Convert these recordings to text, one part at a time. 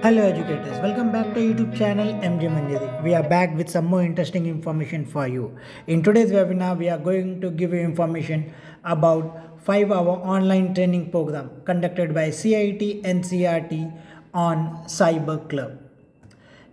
Hello educators, welcome back to YouTube channel MJ Manjari. We are back with some more interesting information for you. In today's webinar, we are going to give you information about 5 hour online training program conducted by CIET NCERT on Cyber Club.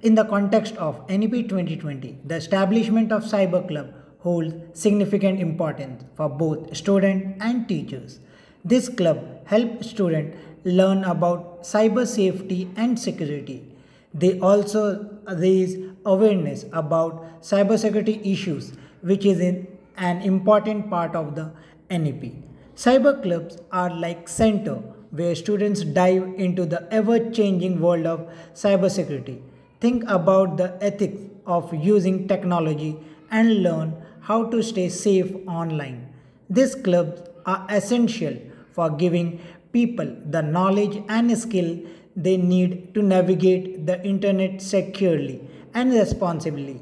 In the context of NEP 2020, the establishment of Cyber Club holds significant importance for both students and teachers. This club helps students learn about cyber safety and security. They also raise awareness about cybersecurity issues, which is an important part of the NEP. Cyber clubs are like center where students dive into the ever-changing world of cybersecurity. Think about the ethics of using technology and learn how to stay safe online. These clubs are essential for giving people the knowledge and skill they need to navigate the internet securely and responsibly.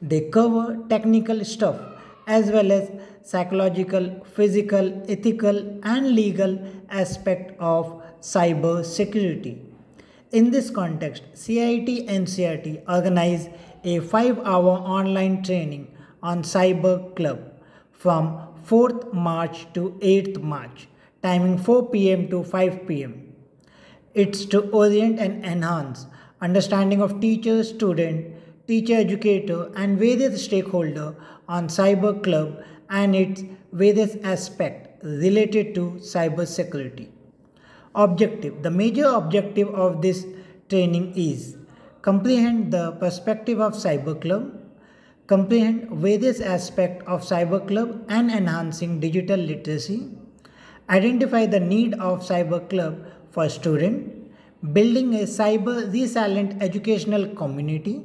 They cover technical stuff as well as psychological, physical, ethical and legal aspect of cyber security. In this context, CIET and NCERT organized a 5-hour online training on Cyber Club from 4th March to 8th March timing 4 pm to 5 pm. It's to orient and enhance understanding of teacher, student, teacher educator and various stakeholder on cyber club and its various aspect related to cyber security. Objective The major objective of this training is comprehend the perspective of cyber club, comprehend various aspects of cyber club and enhancing digital literacy, Identify the need of Cyber Club for student, building a cyber resilient educational community,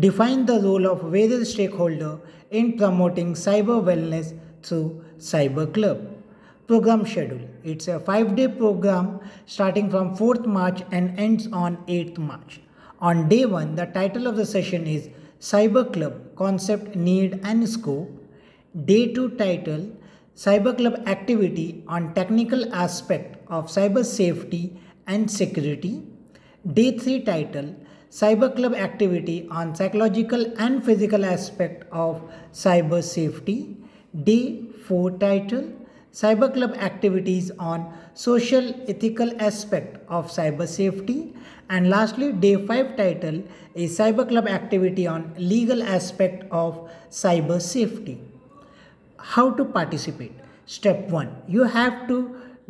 define the role of various stakeholders in promoting cyber wellness through Cyber Club. Program schedule. It's a five-day program starting from 4th March and ends on 8th March. On day 1, the title of the session is Cyber Club Concept, Need and Scope. Day 2 title Cyber Club activity on technical aspect of cyber safety and security. Day 3 title Cyber Club activity on psychological and physical aspect of cyber safety. Day 4 title Cyber Club activities on social ethical aspect of cyber safety. And lastly, day 5 title is Cyber Club activity on legal aspect of cyber safety how to participate. Step 1 you have to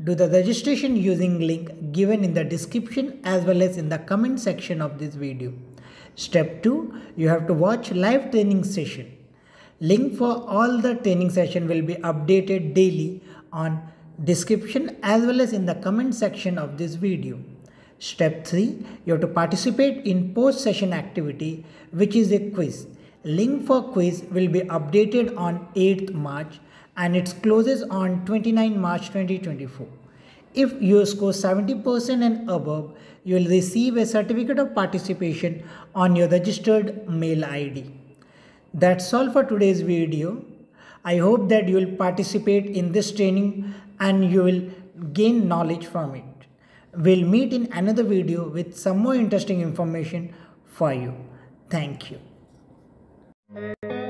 do the registration using link given in the description as well as in the comment section of this video. Step 2 you have to watch live training session. Link for all the training session will be updated daily on description as well as in the comment section of this video. Step 3 you have to participate in post session activity which is a quiz Link for quiz will be updated on 8th March and it closes on 29 March 2024. If you score 70% and above, you will receive a certificate of participation on your registered mail ID. That's all for today's video. I hope that you will participate in this training and you will gain knowledge from it. We'll meet in another video with some more interesting information for you. Thank you. Thank you.